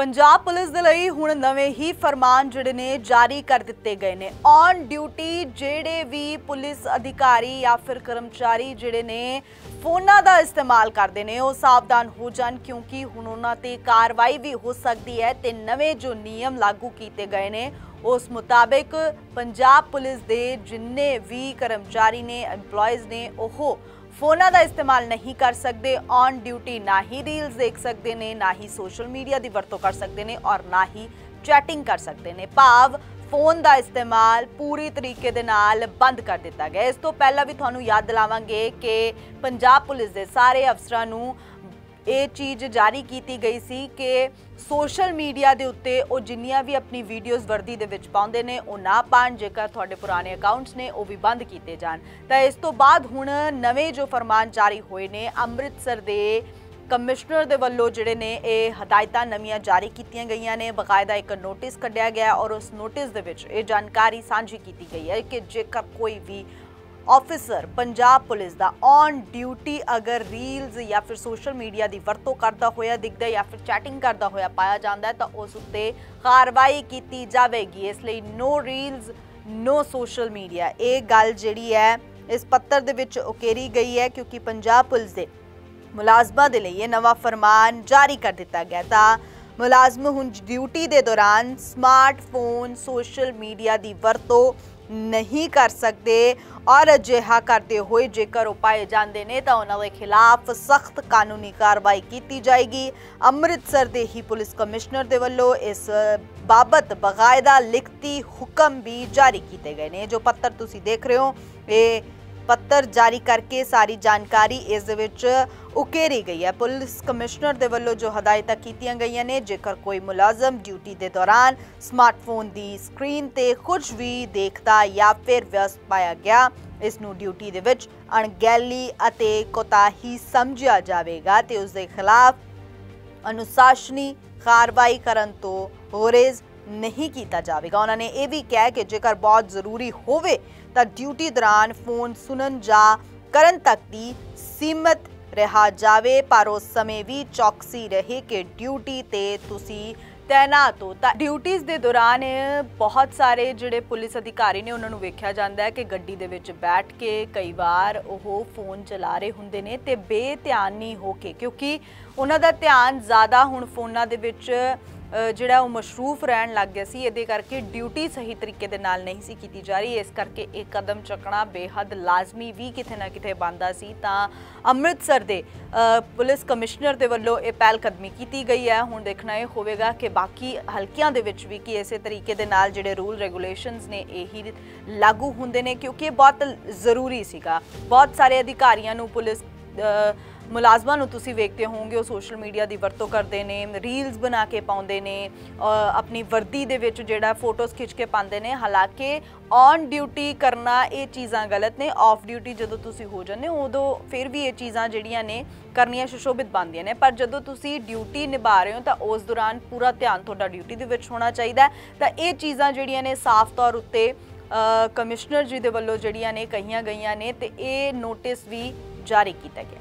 Punjab police ਦੇ ਲਈ ਹੁਣ ਨਵੇਂ ਹੀ ਫਰਮਾਨ ਜਿਹੜੇ ਨੇ ਜਾਰੀ ਕਰ ਦਿੱਤੇ ਗਏ ਨੇ। ਔਨ ਡਿਊਟੀ ਜਿਹੜੇ ਵੀ ਪੁਲਿਸ ਅਧਿਕਾਰੀ ਜਾਂ ਫਿਰ ਕਰਮਚਾਰੀ ਜਿਹੜੇ ਨੇ, ਫੋਨਾਂ ਦਾ ਇਸਤੇਮਾਲ ਕਰਦੇ ਨੇ। ਉਹ ਸਾਵਧਾਨ ਹੋ ਜਾਣ ਕਿਉਂਕਿ ਹੁਣ ਉਹਨਾਂ ਤੇ ਕਾਰਵਾਈ ਵੀ ਹੋ ਸਕਦੀ ਹੈ ਤੇ ਨਵੇਂ ਜੋ ਨਿਯਮ ਲਾਗੂ ਕੀਤੇ ਗਏ ਨੇ, ਉਸ ਮੁਤਾਬਿਕ ਪੰਜਾਬ ਪੁਲਿਸ ਦੇ ਜਿੰਨੇ ਵੀ ਕਰਮਚਾਰੀ ਨੇ, EMPLOYEES ਨੇ, ਉਹ ਫੋਨਾਂ ਦਾ ਇਸਤੇਮਾਲ ਨਹੀਂ ਕਰ ਸਕਦੇ ਔਨ ਡਿਊਟੀ ਨਾ ਹੀ ਰੀਲਸ ਦੇਖ ਸਕਦੇ ਨੇ, ਨਾ ਹੀ ਸੋਸ਼ਲ ਮੀਡੀਆ ਦੀ ਵਰਤੋਂ ਕਰ ਸਕਦੇ ਨੇ ਔਰ ਨਾ ਹੀ ਚੈਟਿੰਗ ਕਰ ਸਕਦੇ ਨੇ। ਭਾਵ ਫੋਨ ਦਾ ਇਸਤੇਮਾਲ ਪੂਰੀ ਤਰੀਕੇ ਦੇ ਨਾਲ ਬੰਦ ਕਰ ਦਿੱਤਾ ਗਿਆ। ਇਸ ਤੋਂ ਪਹਿਲਾਂ ਵੀ ਤੁਹਾਨੂੰ ਯਾਦ ਦਿਲਾਵਾਂਗੇ ਕਿ ਪੰਜਾਬ ਪੁਲਿਸ ਦੇ ਸਾਰੇ ਅਫਸਰਾਂ ਨੂੰ ਇਹ ਚੀਜ਼ ਜਾਰੀ ਕੀਤੀ ਗਈ ਸੀ ਕਿ ਸੋਸ਼ਲ ਮੀਡੀਆ ਦੇ ਉੱਤੇ ਉਹ ਜਿੰਨੀਆਂ ਵੀ ਆਪਣੀ ਵੀਡੀਓਜ਼ ਵਰਦੀ ਦੇ ਵਿੱਚ ਪਾਉਂਦੇ ਨੇ, ਉਹ ਨਾ ਪਾਣ ਜੇਕਰ ਤੁਹਾਡੇ ਪੁਰਾਣੇ ਅਕਾਊਂਟਸ ਨੇ, ਉਹ ਵੀ ਬੰਦ ਕੀਤੇ ਜਾਣ। ਤਾਂ ਇਸ ਤੋਂ ਬਾਅਦ ਹੁਣ ਨਵੇਂ ਜੋ ਫਰਮਾਨ ਜਾਰੀ ਹੋਏ ਨੇ, ਅੰਮ੍ਰਿਤਸਰ ਦੇ ਕਮਿਸ਼ਨਰ ਦੇ ਵੱਲੋਂ ਜਿਹੜੇ ਨੇ, ਇਹ ਹਦਾਇਤਾਂ ਨਵੀਆਂ ਜਾਰੀ ਕੀਤੀਆਂ ਗਈਆਂ ਨੇ। ਬਕਾਇਦਾ ਇੱਕ ਨੋਟਿਸ ਕੱਢਿਆ ਗਿਆ ਔਰ ਉਸ ਨੋਟਿਸ ਦੇ ਵਿੱਚ ਇਹ ਜਾਣਕਾਰੀ ਸਾਂਝੀ ਕੀਤੀ ਗਈ ਹੈ ਕਿ ਜੇਕਰ ਕੋਈ ਵੀ ਆਫੀਸਰ ਪੰਜਾਬ ਪੁਲਿਸ ਦਾ ਔਨ ਡਿਊਟੀ ਅਗਰ ਰੀਲਸ ਜਾਂ ਫਿਰ ਸੋਸ਼ਲ ਮੀਡੀਆ ਦੀ ਵਰਤੋਂ ਕਰਦਾ ਹੋਇਆ, ਦਿਖਦਾ ਜਾਂ ਫਿਰ ਚੈਟਿੰਗ ਕਰਦਾ ਹੋਇਆ ਪਾਇਆ ਜਾਂਦਾ ਹੈ, ਤਾਂ ਉਸ ਉੱਤੇ ਕਾਰਵਾਈ ਕੀਤੀ ਜਾਵੇਗੀ। ਇਸ ਲਈ no reels no social media ਇਹ ਗੱਲ ਜਿਹੜੀ ਹੈ, ਇਸ ਪੱਤਰ ਦੇ ਵਿੱਚ ਉਕੇਰੀ ਗਈ ਹੈ, ਕਿਉਂਕਿ ਪੰਜਾਬ ਪੁਲਿਸ ਦੇ ਮੁਲਾਜ਼ਮਾਂ ਦੇ ਲਈ ਇਹ ਨਵਾਂ ਫਰਮਾਨ ਜਾਰੀ ਕਰ ਦਿੱਤਾ ਗਿਆ ਤਾਂ ਮੁਲਾਜ਼ਮ ਹੁਣ ਡਿਊਟੀ ਦੇ ਦੌਰਾਨ ਸਮਾਰਟਫੋਨ ਸੋਸ਼ਲ ਮੀਡੀਆ ਦੀ ਵਰਤੋਂ ਨਹੀਂ ਕਰ ਸਕਦੇ ਔਰ ਅਜਿਹਾ ਕਰਦੇ ਹੋਏ ਜੇਕਰ ਉਹ ਪਾਏ ਜਾਂਦੇ ਨੇ ਤਾਂ ਉਹਨਾਂ ਦੇ ਖਿਲਾਫ ਸਖਤ ਕਾਨੂੰਨੀ ਕਾਰਵਾਈ ਕੀਤੀ ਜਾਏਗੀ। ਅੰਮ੍ਰਿਤਸਰ ਦੇ ਹੀ ਪੁਲਿਸ ਕਮਿਸ਼ਨਰ ਦੇ ਵੱਲੋਂ ਇਸ ਬਾਬਤ ਬਕਾਇਦਾ ਲਿਖਤੀ ਹੁਕਮ ਵੀ ਜਾਰੀ ਕੀਤੇ ਗਏ ਨੇ। ਜੋ ਪੱਤਰ ਤੁਸੀਂ ਦੇਖ ਰਹੇ ਹੋ, ਇਹ ਪੱਤਰ ਜਾਰੀ ਕਰਕੇ ਸਾਰੀ ਜਾਣਕਾਰੀ ਇਸ ਦੇ ਵਿੱਚ ਉਕੇਰੀ ਗਈ ਹੈ। ਪੁਲਿਸ ਕਮਿਸ਼ਨਰ ਦੇ ਵੱਲੋਂ ਜੋ ਹਦਾਇਤਾਂ ਕੀਤੀਆਂ ਗਈਆਂ ਨੇ, ਜੇਕਰ ਕੋਈ ਮੁਲਾਜ਼ਮ ਡਿਊਟੀ ਦੇ ਦੌਰਾਨ ਸਮਾਰਟਫੋਨ ਦੀ ਸਕਰੀਨ ਤੇ ਕੁਝ ਵੀ ਦੇਖਦਾ ਜਾਂ ਫਿਰ ਵਿਅਸਤ ਪਾਇਆ ਗਿਆ, ਇਸ ਨੂੰ ਡਿਊਟੀ ਦੇ ਵਿੱਚ ਅਣਗਹਿਲੀ ਅਤੇ ਕੋਤਾਹੀ ਸਮਝਿਆ ਜਾਵੇਗਾ ਤੇ ਉਸ ਦੇ ਖਿਲਾਫ ਅਨੁਸ਼ਾਸਨੀ ਕਾਰਵਾਈ ਕਰਨ ਤੋਂ ਹੋਰੇਜ਼ ਨਹੀਂ ਕੀਤਾ ਜਾਵੇਗਾ। ਉਹਨਾਂ ਨੇ ਇਹ ਵੀ ਕਿਹਾ ਕਿ ਜੇਕਰ ਬਹੁਤ ਜ਼ਰੂਰੀ ਹੋਵੇ, ਤਾਂ ਡਿਊਟੀ ਦੌਰਾਨ ਫੋਨ ਸੁਣਨ ਜਾਂ ਕਰਨ ਤੱਕ ਦੀ ਸੀਮਤ ਰਹਾ ਜਾਵੇ, ਪਰ ਉਸ ਸਮੇਂ ਵੀ ਚੌਕਸੀ ਰਹੇ ਕਿ ਡਿਊਟੀ ਤੇ ਤੁਸੀਂ ਤੈਨਾਤ ਹੋ। ਤਾਂ ਡਿਊਟੀਆਂ ਦੇ ਦੌਰਾਨ ਬਹੁਤ ਸਾਰੇ ਜਿਹੜੇ ਪੁਲਿਸ ਅਧਿਕਾਰੀ ਨੇ, ਉਹਨਾਂ ਨੂੰ ਵੇਖਿਆ ਜਾਂਦਾ ਹੈ ਕਿ ਗੱਡੀ ਦੇ ਵਿੱਚ ਬੈਠ ਕੇ ਕਈ ਵਾਰ ਉਹ ਫੋਨ ਚਲਾ ਰਹੇ ਹੁੰਦੇ ਨੇ ਤੇ ਬੇਧਿਆਨੀ ਹੋ ਕੇ, ਕਿਉਂਕਿ ਉਹਨਾਂ ਦਾ ਧਿਆਨ ਜ਼ਿਆਦਾ ਹੁਣ ਫੋਨਾਂ ਦੇ ਵਿੱਚ ਜਿਹੜਾ ਉਹ ਮਸ਼ਰੂਫ ਰਹਿਣ ਲੱਗ ਗਿਆ ਸੀ, ਇਹਦੇ ਕਰਕੇ ਡਿਊਟੀ ਸਹੀ ਤਰੀਕੇ ਦੇ ਨਾਲ ਨਹੀਂ ਸੀ ਕੀਤੀ ਜਾ ਰਹੀ। ਇਸ ਕਰਕੇ ਇਹ ਕਦਮ ਚੱਕਣਾ ਬੇਹੱਦ ਲਾਜ਼ਮੀ ਵੀ ਕਿਤੇ ਨਾ ਕਿਤੇ ਬਣਦਾ ਸੀ। ਤਾਂ ਅੰਮ੍ਰਿਤਸਰ ਦੇ ਪੁਲਿਸ ਕਮਿਸ਼ਨਰ ਦੇ ਵੱਲੋਂ ਇਹ ਪਹਿਲ ਕਦਮੀ ਕੀਤੀ ਗਈ ਹੈ। ਹੁਣ ਦੇਖਣਾ ਇਹ ਹੋਵੇਗਾ ਕਿ ਬਾਕੀ ਹਲਕਿਆਂ ਦੇ ਵਿੱਚ ਵੀ ਕੀ ਇਸੇ ਤਰੀਕੇ ਦੇ ਨਾਲ ਜਿਹੜੇ ਰੂਲ ਰੈਗੂਲੇਸ਼ਨਸ ਨੇ, ਇਹੀ ਲਾਗੂ ਹੁੰਦੇ ਨੇ, ਕਿਉਂਕਿ ਇਹ ਬਹੁਤ ਜ਼ਰੂਰੀ ਸੀਗਾ। ਬਹੁਤ ਸਾਰੇ ਅਧਿਕਾਰੀਆਂ ਨੂੰ ਪੁਲਿਸ ਮੁਲਾਜ਼ਮਾਂ ਨੂੰ ਤੁਸੀਂ ਵੇਖਦੇ ਹੋਵੋਗੇ, ਉਹ ਸੋਸ਼ਲ ਮੀਡੀਆ ਦੀ ਵਰਤੋਂ ਕਰਦੇ ਨੇ ਰੀਲਸ ਬਣਾ ਕੇ ਪਾਉਂਦੇ ਨੇ ਆਪਣੀ ਵਰਦੀ ਦੇ ਵਿੱਚ ਜਿਹੜਾ ਫੋਟੋਜ਼ ਖਿੱਚ ਕੇ ਪਾਉਂਦੇ ਨੇ। ਹਾਲਾਂਕਿ ਔਨ ਡਿਊਟੀ ਕਰਨਾ ਇਹ ਚੀਜ਼ਾਂ ਗਲਤ ਨੇ ਆਫ ਡਿਊਟੀ ਜਦੋਂ ਤੁਸੀਂ ਹੋ ਜਾਂਦੇ ਹੋ, ਉਦੋਂ ਫਿਰ ਵੀ ਇਹ ਚੀਜ਼ਾਂ ਜਿਹੜੀਆਂ ਨੇ ਕਰਨੀਆਂ ਸ਼ੋਭਿਤ ਬਣਦੀਆਂ ਨੇ। ਪਰ ਜਦੋਂ ਤੁਸੀਂ ਡਿਊਟੀ ਨਿਭਾ ਰਹੇ ਹੋ ਤਾਂ ਉਸ ਦੌਰਾਨ ਪੂਰਾ ਧਿਆਨ ਤੁਹਾਡਾ ਡਿਊਟੀ ਦੇ ਵਿੱਚ ਹੋਣਾ ਚਾਹੀਦਾ ਤਾਂ ਇਹ ਚੀਜ਼ਾਂ ਜਿਹੜੀਆਂ ਨੇ ਸਾਫ਼ ਤੌਰ ਉੱਤੇ ਕਮਿਸ਼ਨਰ ਜੀ ਦੇ ਵੱਲੋਂ ਜਿਹੜੀਆਂ ਨੇ ਕਹੀਆਂ ਗਈਆਂ ਨੇ ਤੇ ਇਹ ਨੋਟਿਸ ਵੀ ਜਾਰੀ ਕੀਤਾ ਗਿਆ।